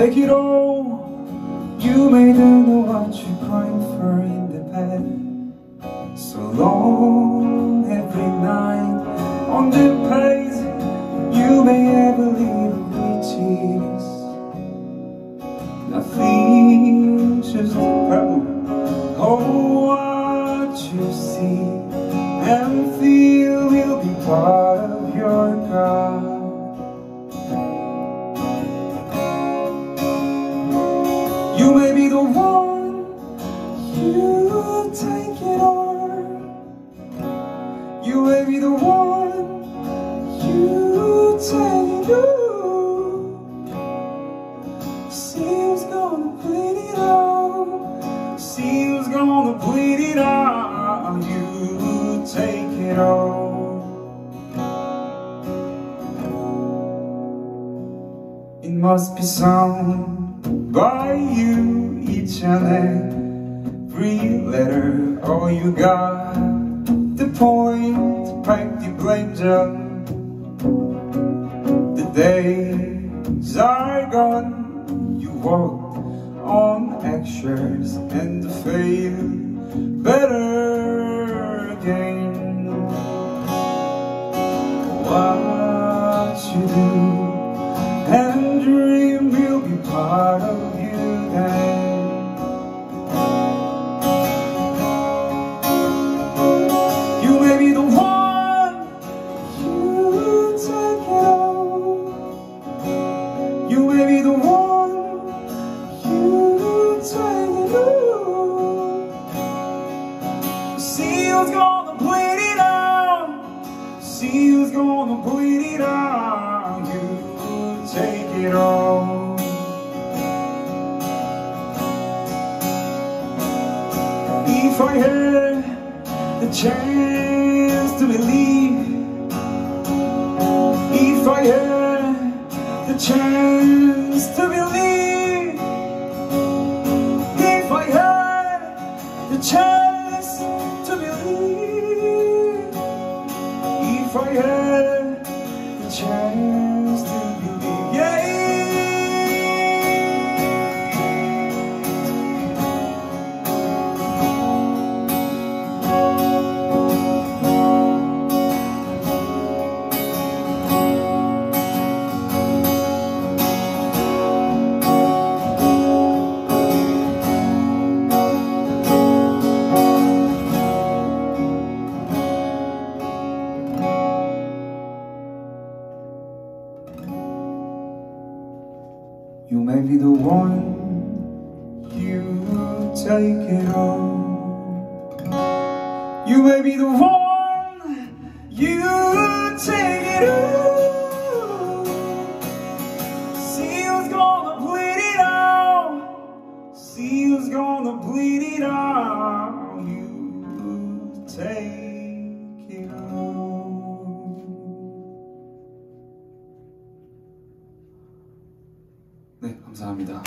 take it all. You may don't know what you're crying for in the bed. So long every night on the page You may have leave riches Nothing just a problem Oh, what you see and feel will be part of your God you take it all. You may be the one, you take it all. See who's gonna bleed it out. See who's gonna bleed it out. You take it all. It must be sound by you each and every letter. All you got the point. Blame down the days are gone. You walk on eggshells and the fail better again. What you do and dream will be part of the one, you take it all. See who's gonna bleed it out. See who's gonna bleed it out. You take it all. If I had the chance to believe, if I had the chance to believe, if I had the chance to believe, if I had the chance You may be the one, you take it all. You may be the one, you take it all. See who's gonna bleed it out. See who's gonna bleed it out. You take 네, 감사합니다.